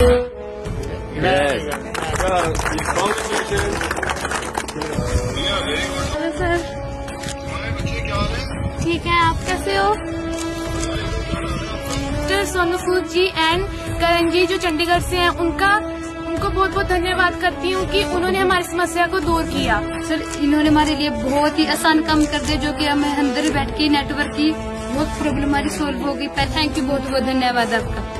ठीक है, आप कैसे हो? सर सोनू सूद जी एंड करण जी, जो चंडीगढ़ से हैं, उनका, उनको बहुत बहुत धन्यवाद करती हूँ कि उन्होंने हमारी समस्या को दूर किया। सर इन्होंने हमारे लिए बहुत ही आसान काम कर दिया, जो कि हमें अंदर बैठ के नेटवर्क की बहुत प्रॉब्लम हमारी सोल्व हो गई। थैंक यू बहुत बहुत धन्यवाद आपका।